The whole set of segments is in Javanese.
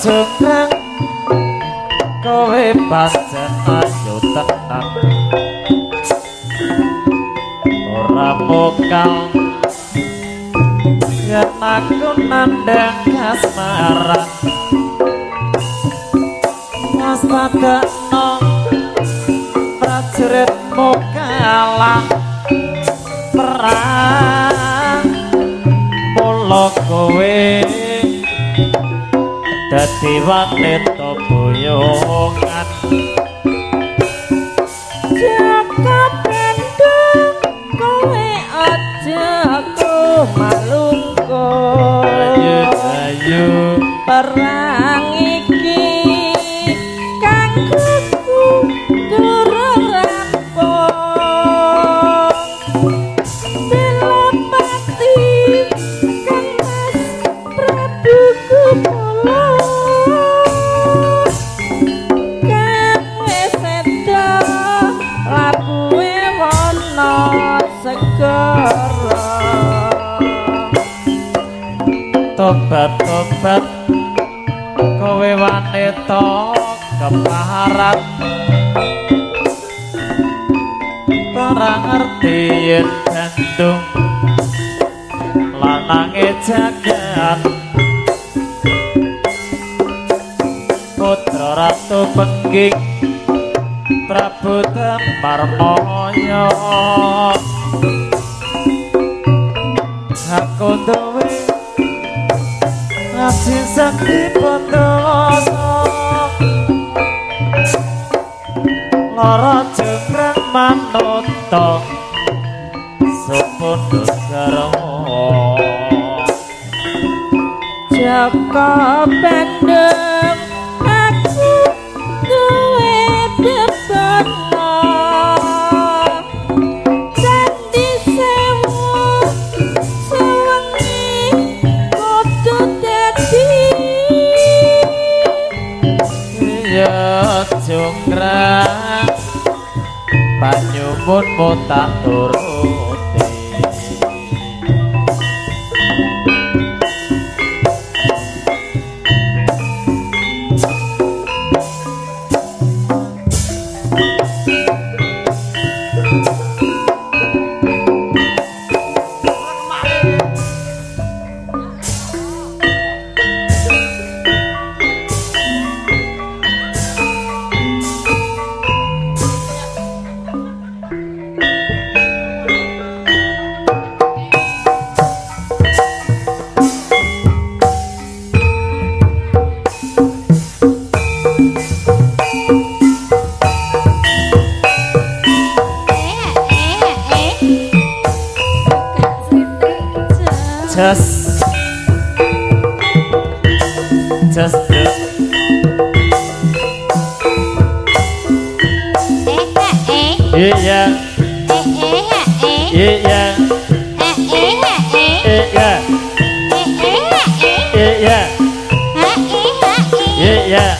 jeneng kowe pancen ayo tenan ora mokal yen aku nandang asmara waspada no prajurit kalah perang. Polok kowe dadi wanita boyongan tobat-tobat kowe wanita kepaharan para ngerti yen gandung lanange jagat putra ratu pengging Prabu Damar Moyo. Aku duwe Ngasih sakti pondok yuk cukra Panyumun mutang turu Yeah.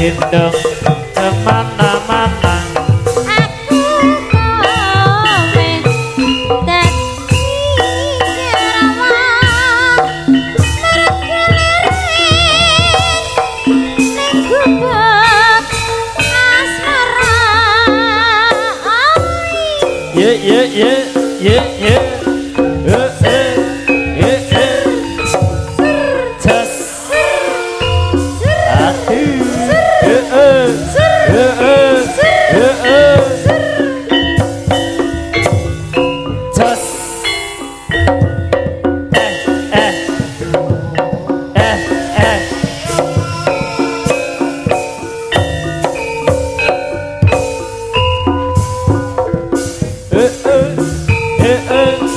Yeah, ye ye ye ye eh, eh, eh.